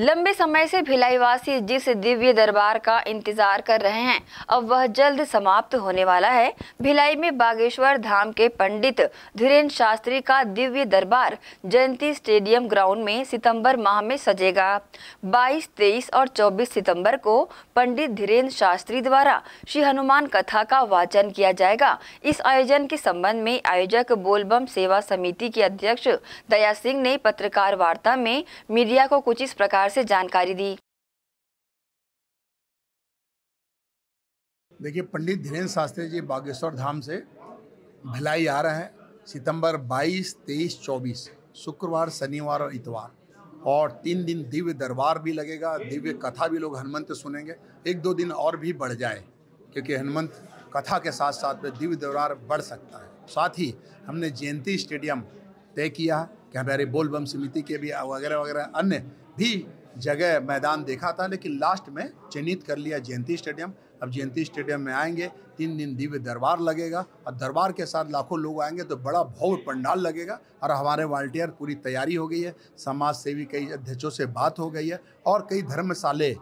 लंबे समय से भिलाईवासी जिस दिव्य दरबार का इंतज़ार कर रहे हैं अब वह जल्द समाप्त होने वाला है। भिलाई में बागेश्वर धाम के पंडित धीरेन्द्र शास्त्री का दिव्य दरबार जयंती स्टेडियम ग्राउंड में सितंबर माह में सजेगा। 22, 23 और 24 सितंबर को पंडित धीरेन्द्र शास्त्री द्वारा श्री हनुमान कथा का वाचन किया जाएगा। इस आयोजन के संबंध में आयोजक बोलबम सेवा समिति के अध्यक्ष दया सिंह ने पत्रकार वार्ता में मीडिया को कुछ इस प्रकार से जानकारी दी। देखिए पंडित धीरेन्द्र शास्त्री जी बागेश्वर धाम से भिलाई आ रहे हैं। सितंबर 22, 23, 24 शुक्रवार शनिवार और इतवार। और तीन दिन दिव्य दरबार भी लगेगा दिव्य कथा भी लोग हनुमंत सुनेंगे। एक दो दिन और भी बढ़ जाए क्योंकि हनुमंत कथा के साथ साथ में दिव्य दरबार बढ़ सकता है। साथ ही हमने जयंती स्टेडियम तय किया कि हमारे बोल बम समिति के भी वगैरह वगैरह अन्य भी जगह मैदान देखा था, लेकिन लास्ट में चिन्हित कर लिया जयंती स्टेडियम। अब जयंती स्टेडियम में आएँगे, तीन दिन दिव्य दरबार लगेगा और दरबार के साथ लाखों लोग आएँगे तो बड़ा भव्य पंडाल लगेगा और हमारे वॉल्टियर पूरी तैयारी हो गई है। समाज सेवी कई अध्यक्षों से बात हो गई है और कई धर्मशाले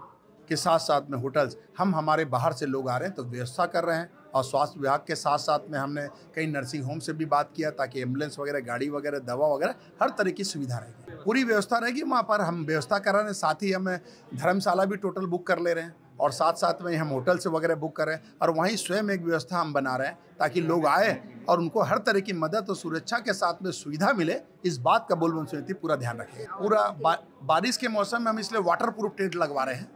के साथ साथ में होटल्स हम हमारे बाहर से लोग आ रहे हैं तो व्यवस्था कर रहे हैं और स्वास्थ्य विभाग के साथ साथ में हमने कई नर्सिंग होम से भी बात किया ताकि एंबुलेंस वगैरह गाड़ी वगैरह दवा वगैरह हर तरह की सुविधा रहेगी। पूरी व्यवस्था रहेगी वहाँ पर हम व्यवस्था कर रहे हैं साथ ही हमें धर्मशाला भी टोटल बुक कर ले रहे हैं और साथ साथ में हम होटल से वगैरह बुक कर और वहीं स्वयं एक व्यवस्था हम बना रहे हैं ताकि लोग आए और उनको हर तरह की मदद और सुरक्षा के साथ में सुविधा मिले इस बात का बोलबम समिति पूरा ध्यान रखे। पूरा बा, बारिश के मौसम में हम इसलिए वाटर प्रूफ टेंट लगवा रहे हैं।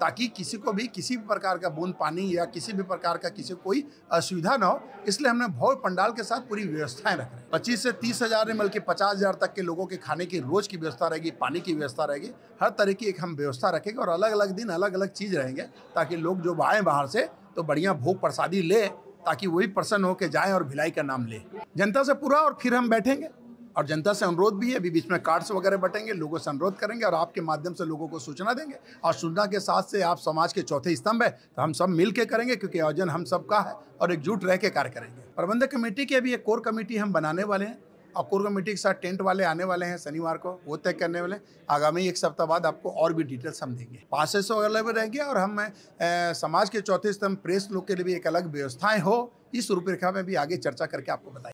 ताकि किसी को भी किसी भी प्रकार का बूंद पानी या किसी भी प्रकार का किसी कोई असुविधा ना हो, इसलिए हमने भव्य पंडाल के साथ पूरी व्यवस्थाएँ रख रहे हैं। पच्चीस से तीस हज़ार नहीं, बल्कि पचास हज़ार तक के लोगों के खाने की रोज की व्यवस्था रहेगी, पानी की व्यवस्था रहेगी। हर तरह की एक हम व्यवस्था रखेंगे और अलग अलग दिन अलग अलग चीज़ रहेंगे, ताकि लोग जो आए बाहर से तो बढ़िया भोग प्रसादी ले, ताकि वही प्रसन्न होकर जाए और भिलाई का नाम ले। जनता से पूरा और फिर हम बैठेंगे। और जनता से अनुरोध भी है अभी बीच में कार्ड्स वगैरह बटेंगे लोगों से अनुरोध करेंगे और आपके माध्यम से लोगों को सूचना देंगे। और सूचना के साथ से आप समाज के चौथे स्तंभ है तो हम सब मिल के करेंगे क्योंकि आयोजन हम सबका है और एकजुट रह के कार्य करेंगे। प्रबंधक कमेटी की अभी एक कोर कमेटी हम बनाने वाले हैं और कोर कमेटी के साथ टेंट वाले आने वाले हैं शनिवार को वो तय करने वाले आगामी एक सप्ताह बाद आपको और भी डिटेल्स हम देंगे। पासेस भी रहेंगे और हम ए, समाज के चौथे स्तंभ प्रेस लोग के लिए भी एक अलग व्यवस्थाएँ हो इस रूपरेखा में भी आगे चर्चा करके आपको बताएँगे।